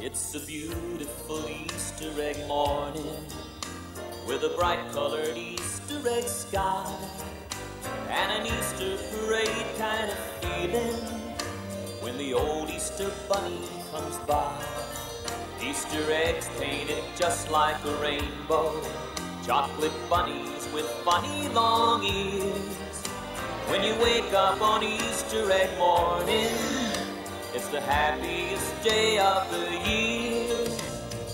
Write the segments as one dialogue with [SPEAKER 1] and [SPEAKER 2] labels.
[SPEAKER 1] It's a beautiful Easter egg morning with a bright colored Easter egg sky and an Easter parade kind of feeling when the old Easter bunny comes by. Easter eggs painted just like a rainbow, chocolate bunnies with funny long ears. When you wake up on Easter egg morning, it's the happiest day of the year.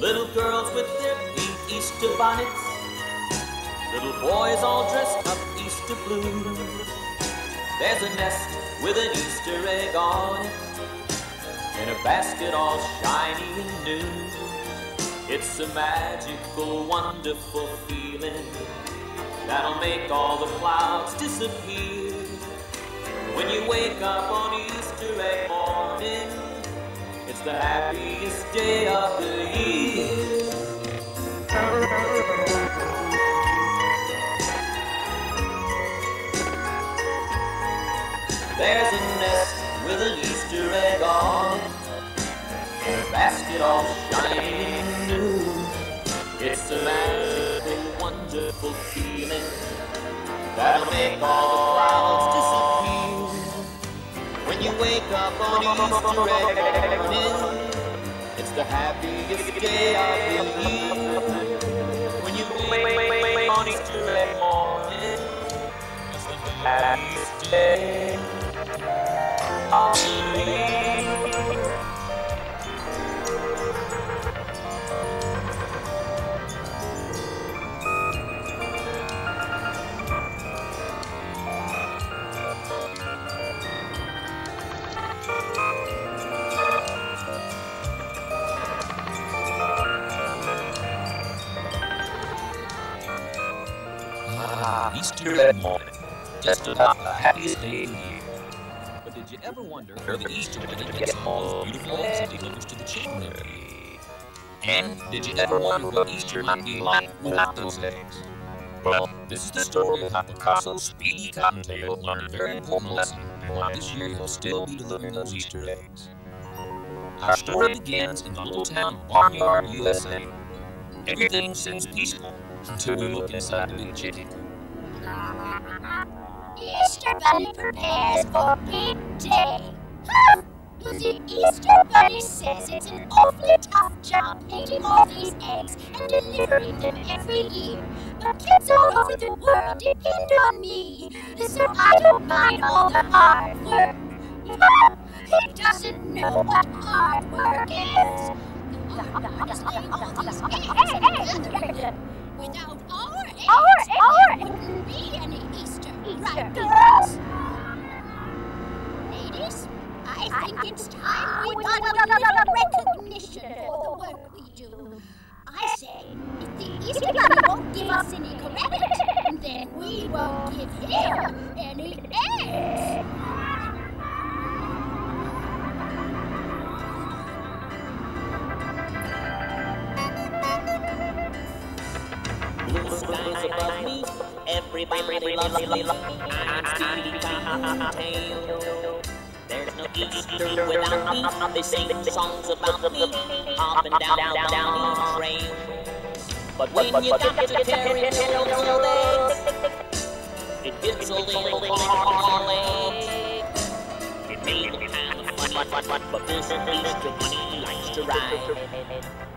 [SPEAKER 1] Little girls with their pink Easter bonnets, little boys all dressed up Easter blue. There's a nest with an Easter egg on it, in a basket all shiny and new. It's a magical, wonderful feeling that'll make all the clouds disappear. When you wake up on Easter egg morning, it's the happiest day of the year. There's a nest with an Easter egg on a basket all shining new. It's a magic, wonderful feeling that'll make all the clouds disappear. Wake up on Easter morning, it's the happiest day of the year. When you wake up on Easter morning, it's the happiest day of the year.
[SPEAKER 2] Just about the happiest day of the year. But did you ever wonder where the Easter bunny gets all those beautiful eggs and delivers to the children every? And did you ever wonder what Easter might be like without those eggs? Well, this is the story of how Picasso Speedy Cottontail learned a very important lesson and why this year he'll still be delivering those Easter eggs. Our story begins in the little town of Barnyard, USA. Everything seems peaceful until we look inside the big chicken.
[SPEAKER 3] Easter Bunny prepares for big day. Huh? The Easter Bunny says it's an awfully tough job painting all these eggs and delivering them every year. But kids all over the world depend on me, so I don't mind all the hard work. Huh? He doesn't know what hard work is. The hard work is laying all these eggs and gathering them. Without our eggs,
[SPEAKER 1] everybody loves me. I'm Cottontail. There's no Easter without me. They sing songs about me, hopping down, down, down each trail. But when you got to carry those eggs, it gets a little hard It may look kind of funny, but an Easter bunny likes to ride.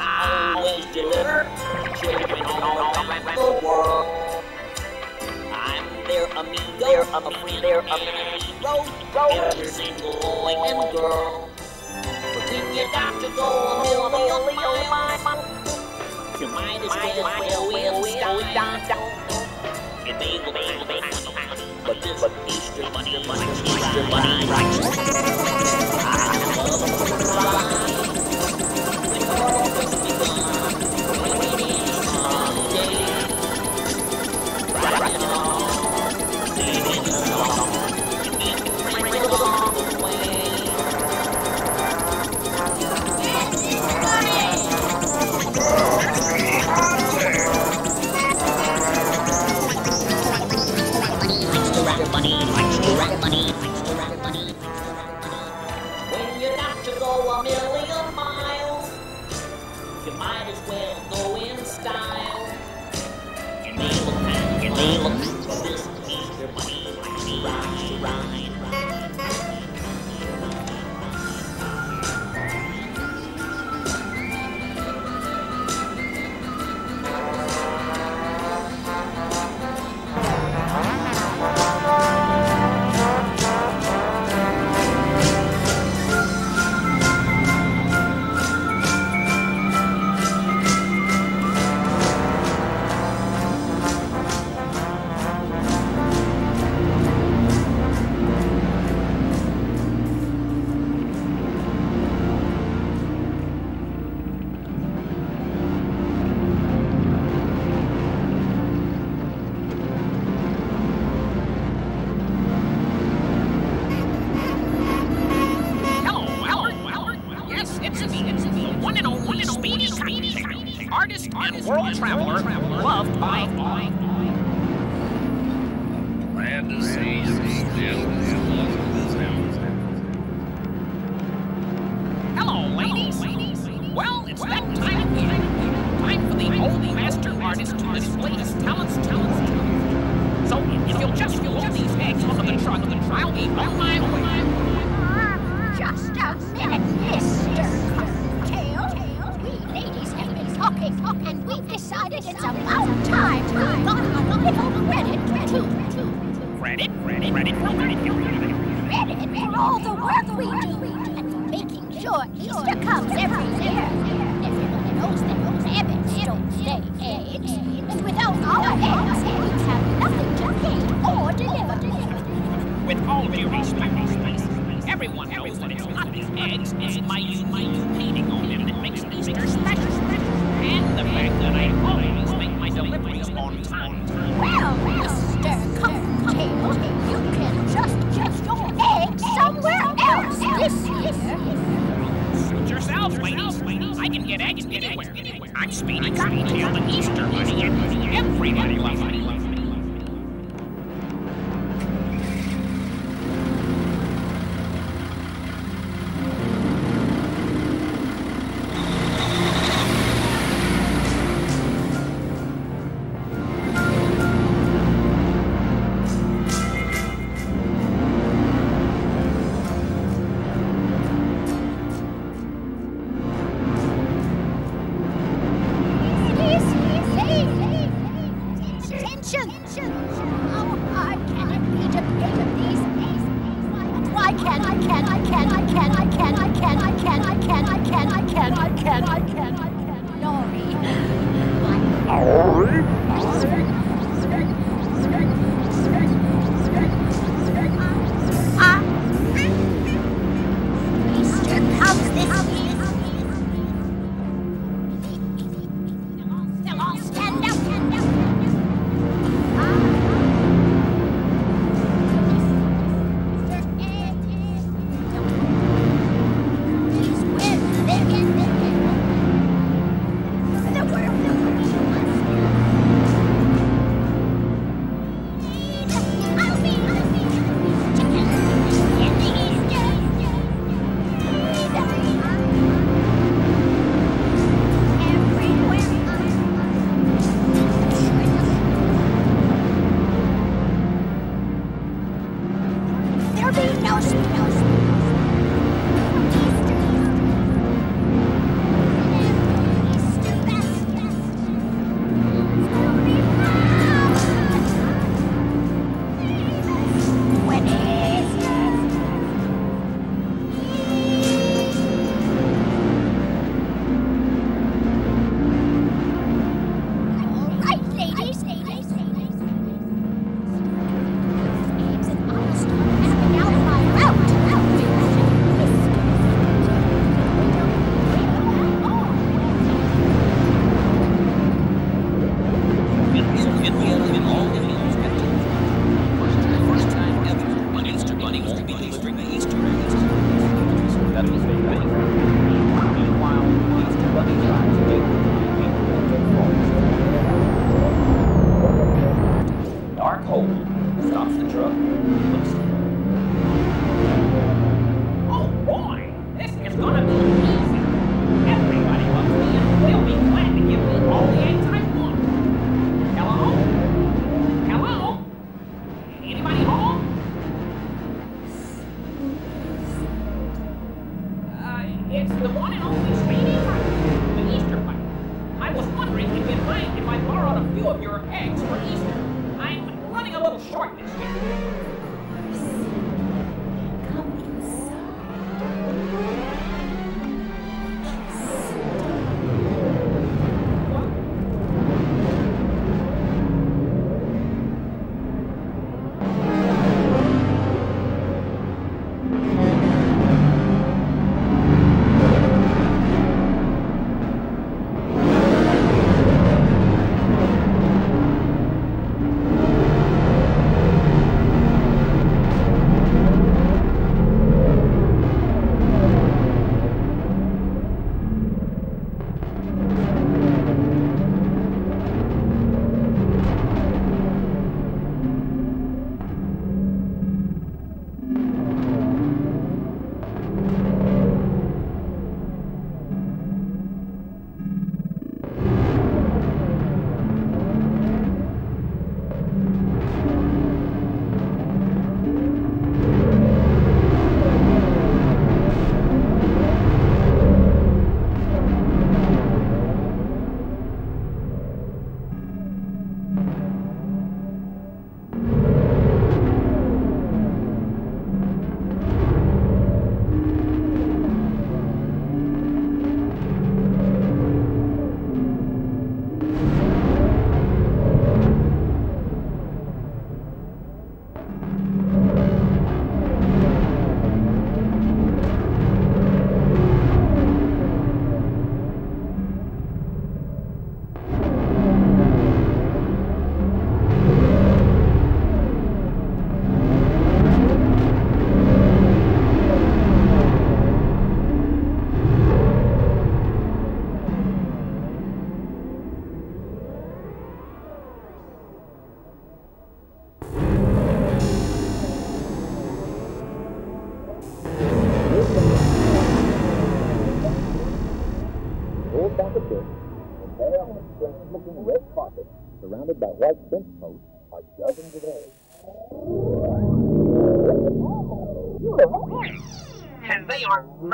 [SPEAKER 1] I always deliver children all the world. I'm their amigo, their a friend, their a hero, every single boy and girl. But when you got to go a you might as well in style. It may but this Easter bunny, Easter bunny, right? Well,
[SPEAKER 4] artist
[SPEAKER 2] to
[SPEAKER 4] display his talents, talents. So, if you'll just load these eggs onto the truck, I'll be on my way.
[SPEAKER 3] Just a minute, Mr. Cottontail. We ladies have been talking, and we've decided it's about time we got a little credit too.
[SPEAKER 4] Credit, credit, credit. Credit
[SPEAKER 3] for all the work we do, and for making sure Easter comes every year. Everyone knows that rabbits lay eggs, and without our eggs, we have nothing to feed or deliver.
[SPEAKER 4] With all due respect, everyone knows that it's not the eggs, it's my my
[SPEAKER 3] can
[SPEAKER 4] I can
[SPEAKER 3] I can I can I can I can I can I can I can I can Nori. Ah.
[SPEAKER 4] Of your eggs for Easter. I'm running a little short this year.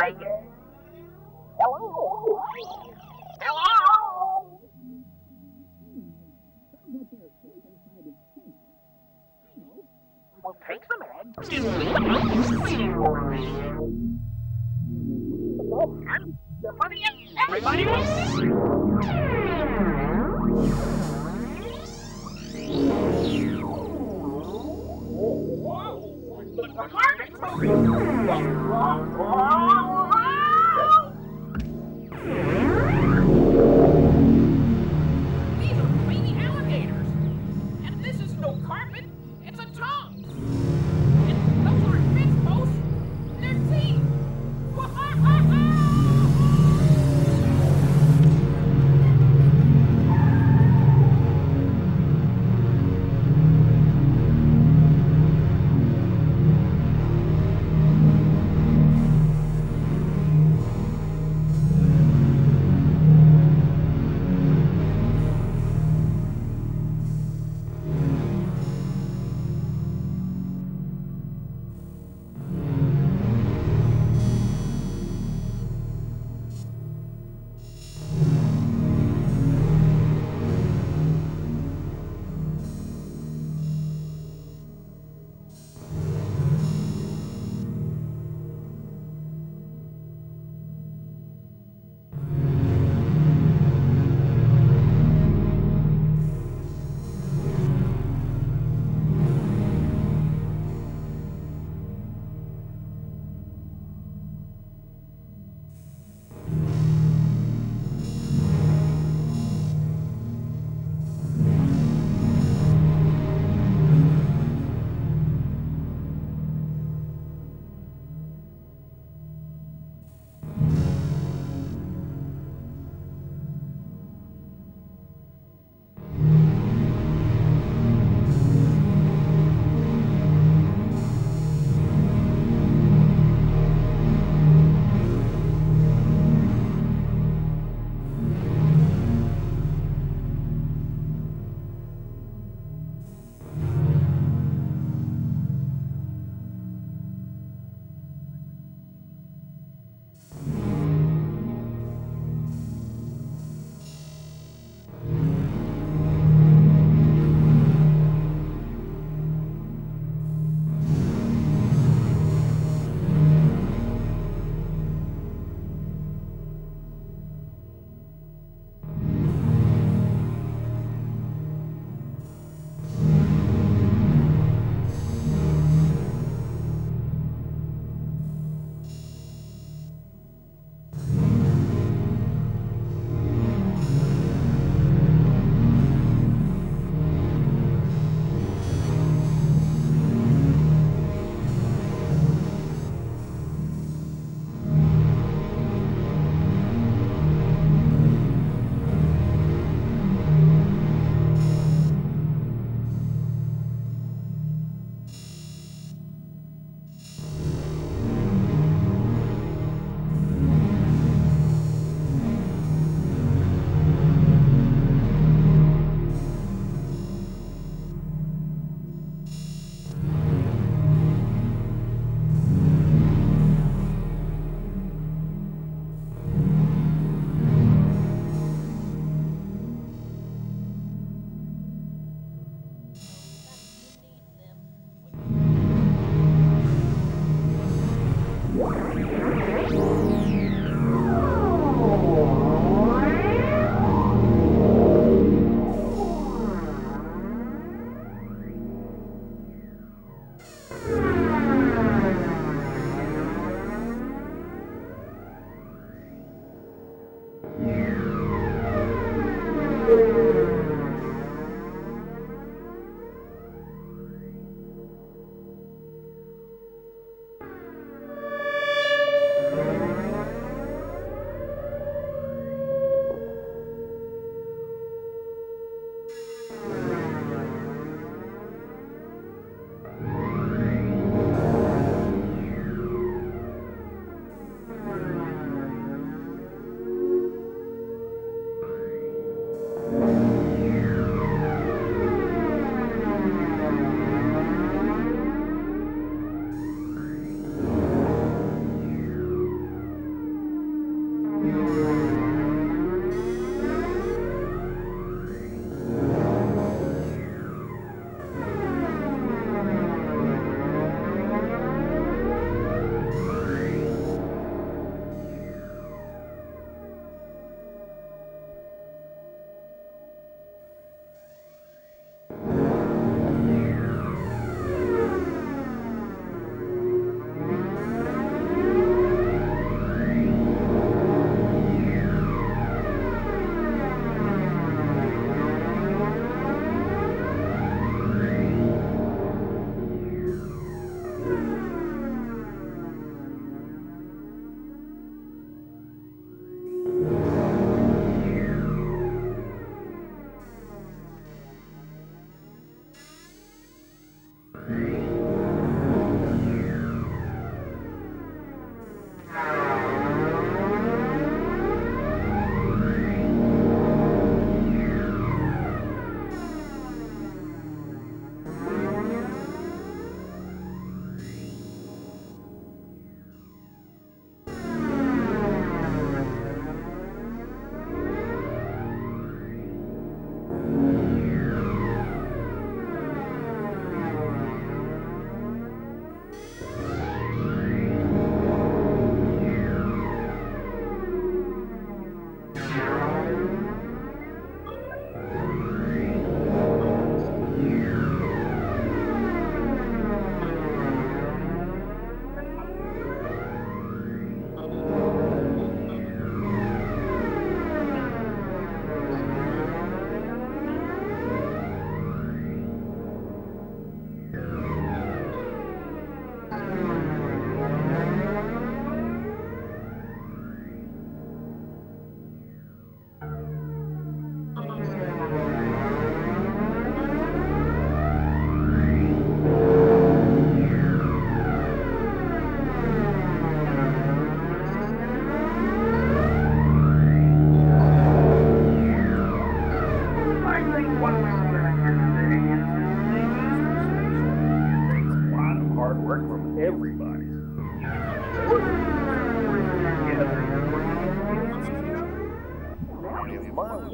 [SPEAKER 4] They are. Hello? Hello? We'll take some eggs the funny is, everybody else. The carpet's These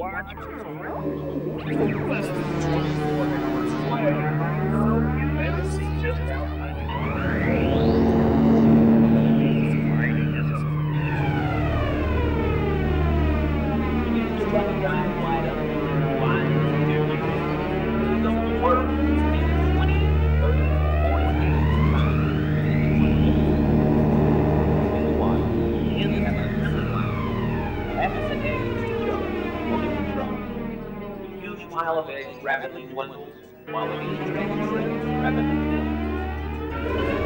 [SPEAKER 5] watch
[SPEAKER 4] Pile of eggs rapidly dwindles while the rapidly builds.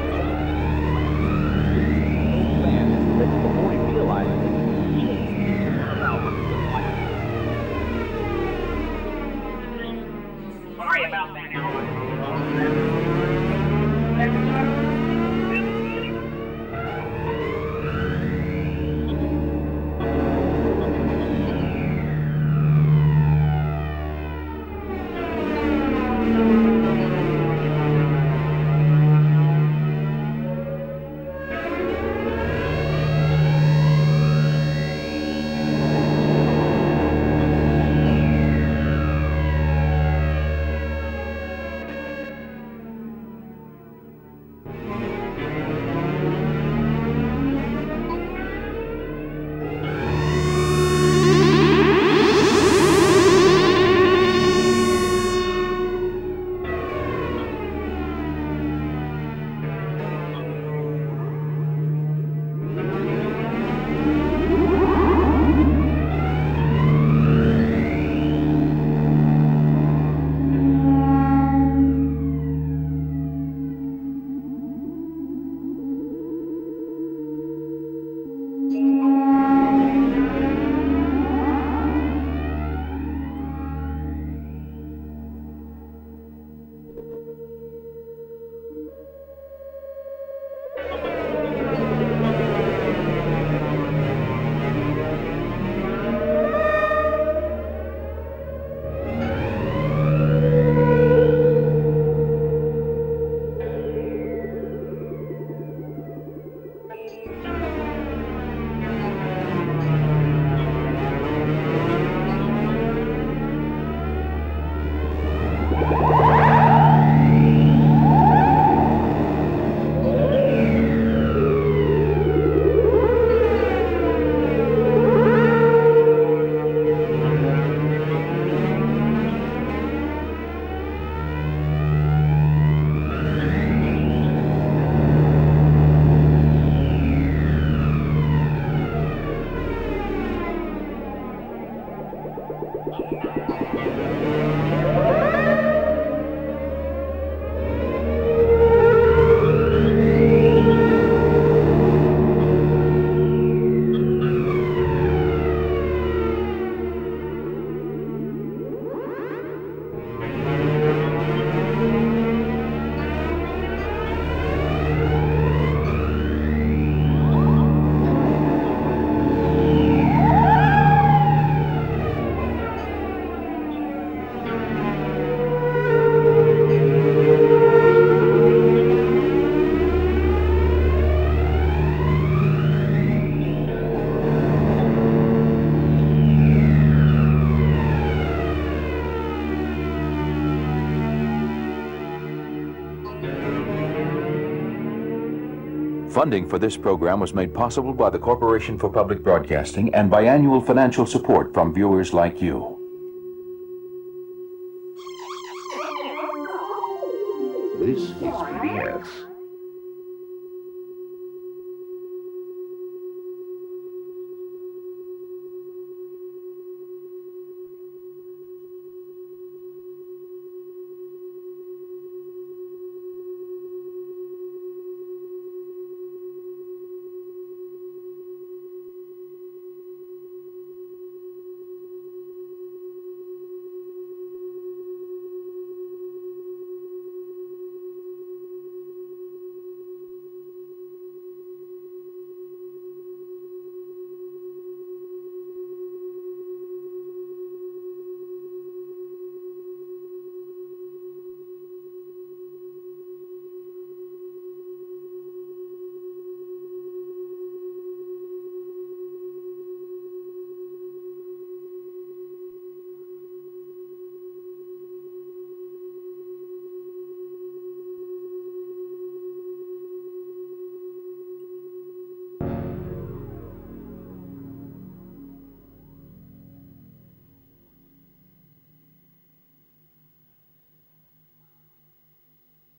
[SPEAKER 6] Funding for this program was made possible by the Corporation for Public Broadcasting and by annual financial support from viewers like you.